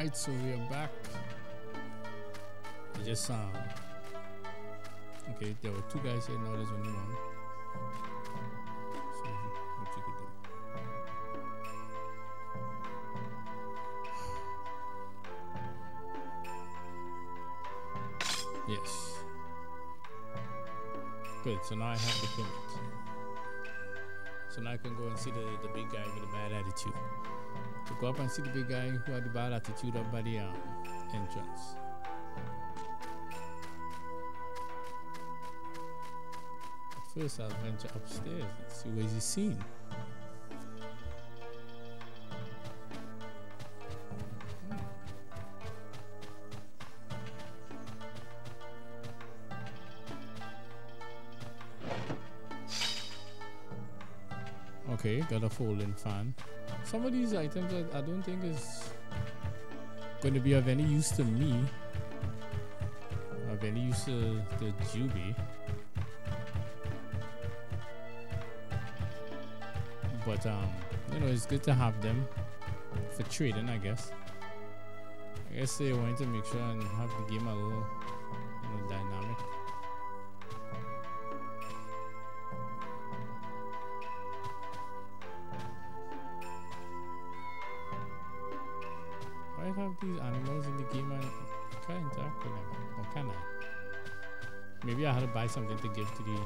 Alright, so we are back. I just um okay, there were two guys here, now there's only one. So what you could do. Yes. Good, so now I have the permit. So now I can go and see the, the big guy with the bad attitude. To go up and see the big guy who had the bad attitude up by the um, entrance. First, I'll venture upstairs and see what he's seen. Got a folding fan. Some of these items I, I don't think is going to be of any use to me. Of any use to, the Jubei. But um, you know, it's good to have them for trading, I guess. I guess they wanted to make sure and have the game a little Why have these animals in the game I can't interact with them? Or can I? Maybe I had to buy something to give to the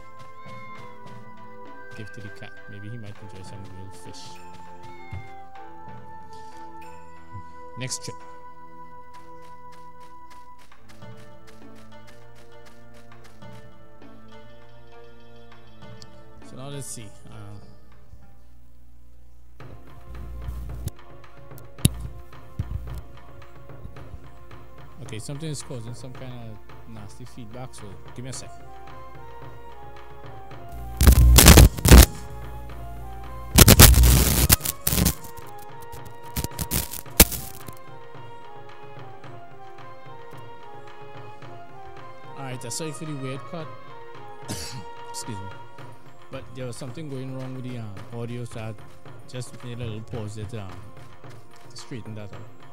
give to the cat. Maybe he might enjoy some real fish. Next trip. So now let's see. Uh, okay, something is causing some kind of nasty feedback. So give me a sec. Alright, sorry for the weird cut. Excuse me. But there was something going wrong with the um, audio, so I just made a little pause there to, um, to straighten that out.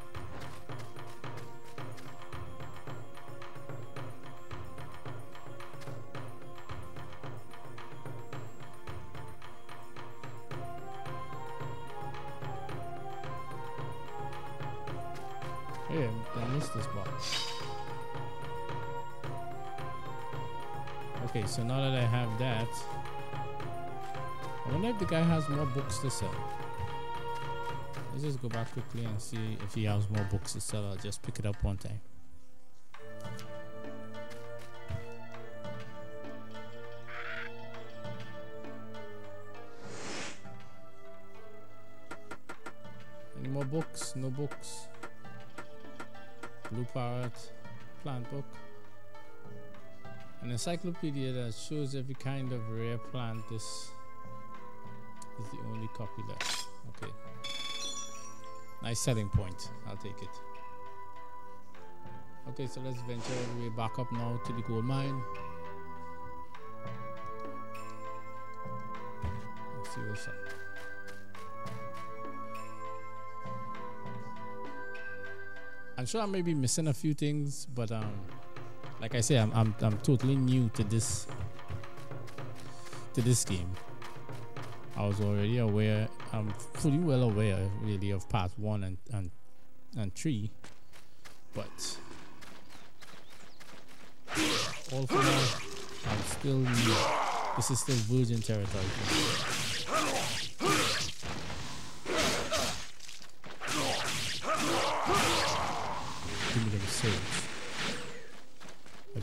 So now that I have that, I wonder if the guy has more books to sell. Let's just go back quickly and see if he has more books to sell. I'll just pick it up one time. Any more books? No books. Blue Parrot, Plant Book. An encyclopedia that shows every kind of rare plant. This is the only copy left. Okay. Nice selling point. I'll take it. Okay, so let's venture all the way back up now to the gold mine. Let's see what's up. I'm sure I may be missing a few things, but um, like I say, I'm I'm I'm totally new to this to this game. I was already aware. I'm fully well aware, really, of part one and and and three, but all for now, I'm still new. This is still virgin territory.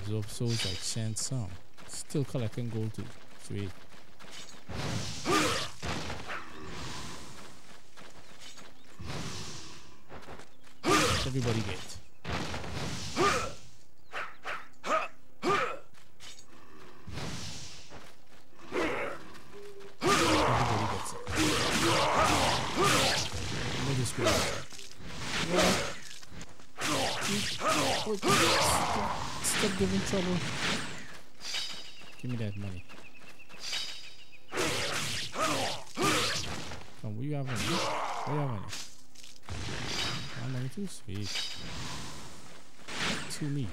Absorb souls like Shan Song. Still collecting gold too. Sweet. What's everybody get? Everybody Stop, giving trouble. Give me that money. Come, what you have on you? What you have? I have money too sweet. To me.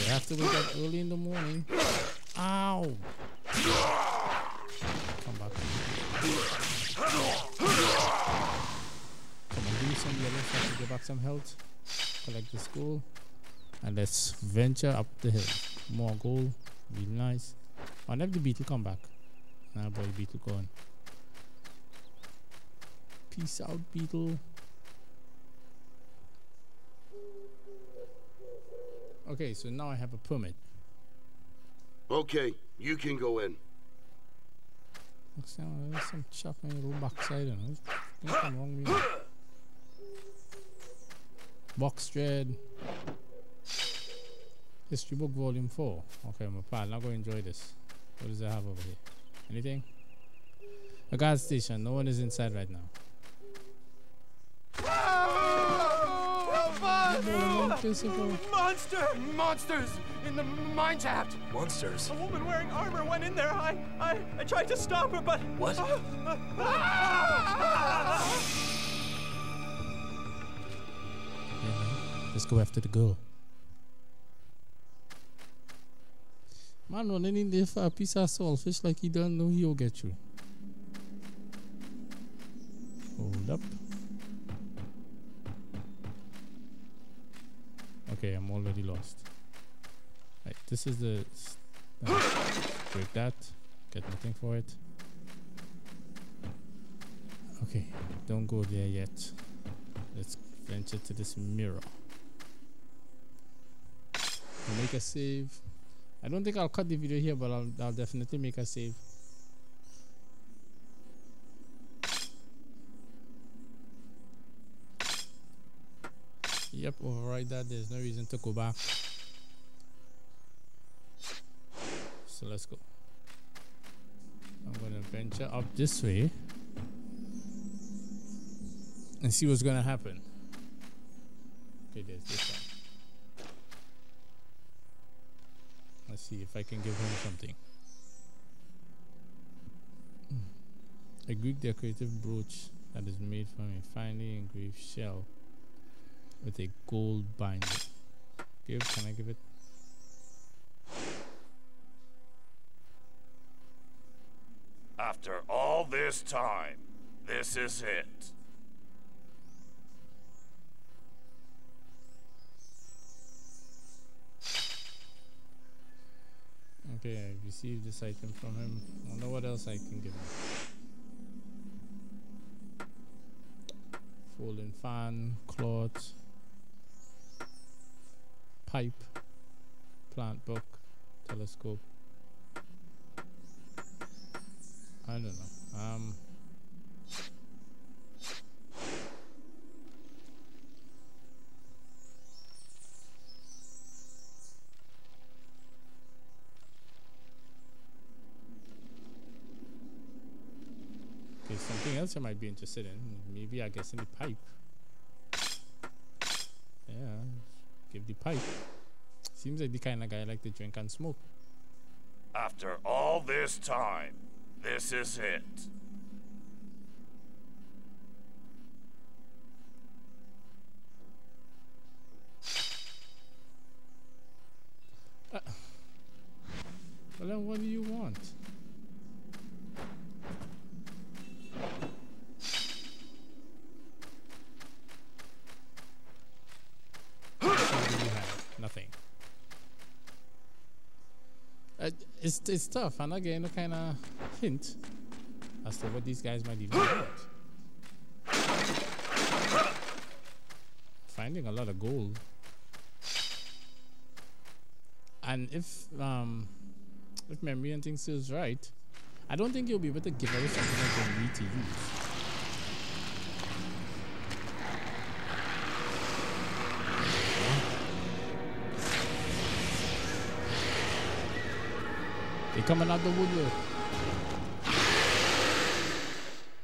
You have to wake up early in the morning. Ow! Some yellow I can get back some health. Collect the gold. And let's venture up the hill. More gold. Be nice. I'll have the beetle come back. Nah, boy, beetle gone. Peace out, beetle. Okay, so now I have a permit. Okay, you can go in. Looks like there's some chop on your backside, you know. Nothing wrong with me. Box dread. History book volume 4. Okay, my pal, not going to enjoy this. What does it have over here? Anything? A gas station. No one is inside right now. Monster! Monsters! In the mine shaft! Monsters? A woman wearing armor went in there. I, I, I tried to stop her, but. What? Yeah, Let's go after the girl. Man running in there for a piece of saltfish like he don't know he'll get you. Hold up. Okay, I'm already lost. Right, this is the break that. Get nothing for it. Okay, don't go there yet. Let's venture to this mirror. Make a save. I don't think I'll cut the video here, but I'll, I'll definitely make a save. Yep, override that. There's no reason to go back. So let's go. I'm gonna venture up this way and see what's gonna happen. Okay, there's this one. Let's see if I can give him something. A Greek decorative brooch that is made from a finely engraved shell with a gold binding. Give, can I give it? After all this time, this is it. Okay, I received this item from him. I don't know what else I can give him. Folding fan, cloth, pipe, plant book, telescope. I don't know. Um. Else I might be interested in. Maybe I guess in the pipe. Yeah, give the pipe. Seems like the kind of guy I like to drink and smoke. After all this time, this is it. It's it's tough. And I'm not getting no kind of hint as to what these guys might even want. Finding a lot of gold. And if um if memory and things is right, I don't think you'll be able to give away something that they need to use. They coming out the woodwork.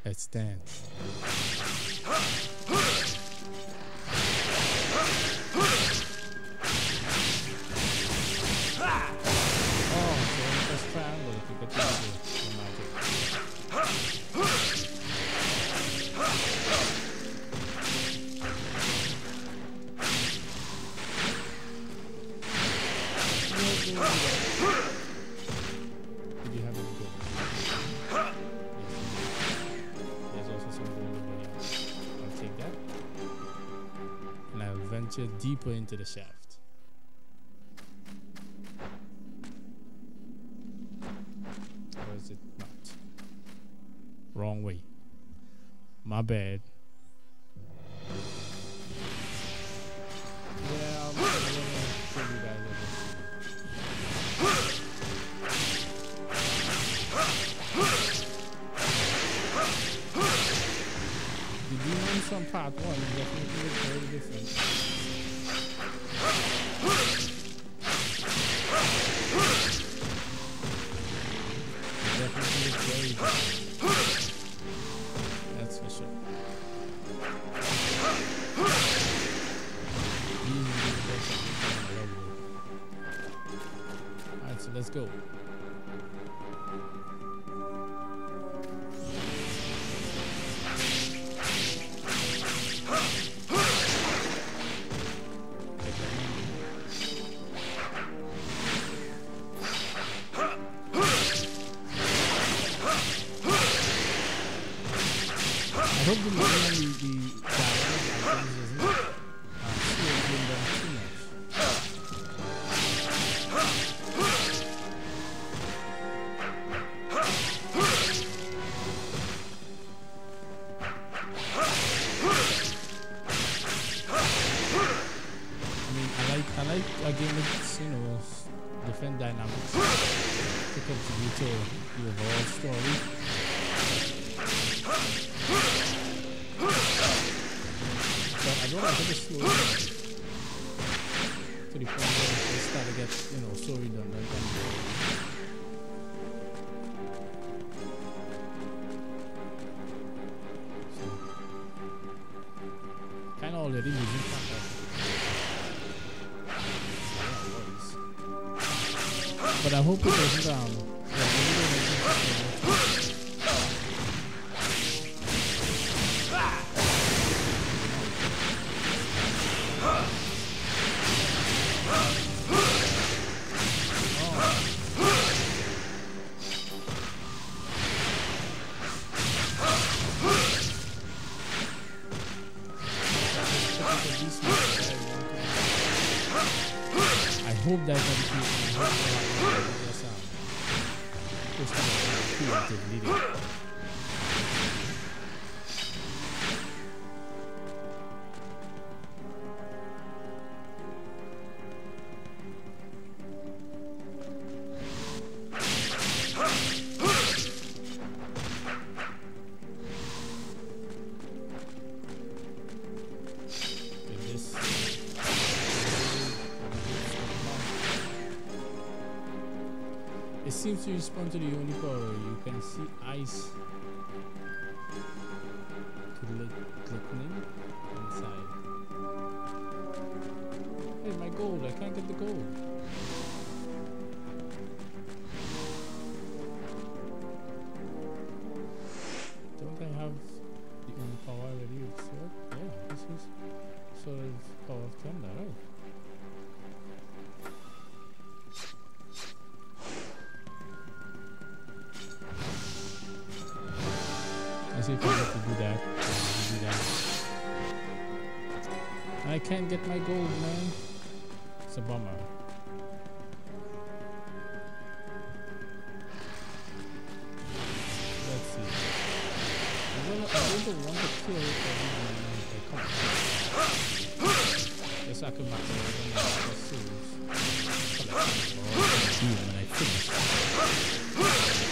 Let's dance. Deeper into the shaft. Or is it not? Wrong way. My bad. Part one oh, definitely very different. Huh? I hope the movie the, the dialogue and doesn't uh, the too much. I like I like a game with you know different dynamics to contribute to the overall story. But I don't want to just slow to the point where it start to get you know so redundant and already was. But I hope it doesn't um seems to respond to the only. You can see ice glit- glistening inside. Hey, my gold! I can't get the gold. I can't get my gold, man. It's a bummer. Let's see. Gonna, I'm going want to kill everyone I. Yes, I can max out on when I finish.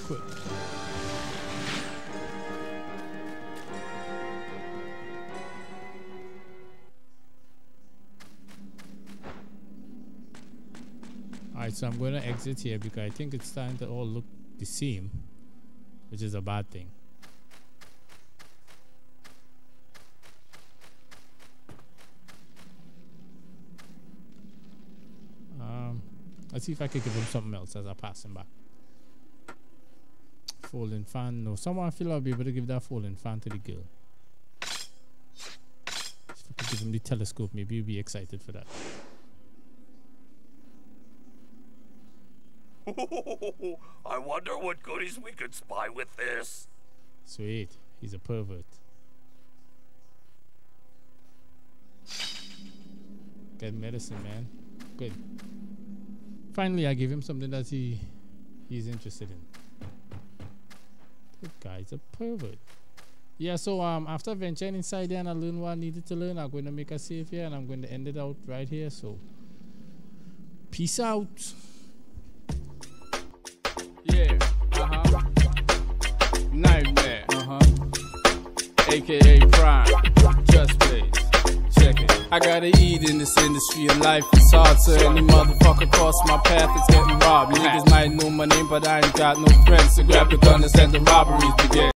Quick. Alright, so I'm going to exit here because I think it's starting to all look the same, which is a bad thing. Um, let's see if I can give him something else as I pass him back. Folding fan. No, someone I feel I'll be able to give that folding fan to the girl. If I could give him the telescope, maybe he'll be excited for that. I wonder what goodies we could spy with this. Sweet. He's a pervert. Get medicine, man. Good. Finally, I gave him something that he he's interested in. The guy's a pervert. Yeah, so um, after venturing inside there and I learned what I needed to learn, I'm going to make a save here and I'm going to end it out right here. So, peace out. Yeah, uh huh. Nightmare, uh huh. AKA Prime. Just please. I gotta eat in this industry of life. It's hard, so any motherfucker cross my path is getting robbed. Niggas might know my name, but I ain't got no friends. So grab the gun and send the robberies begin.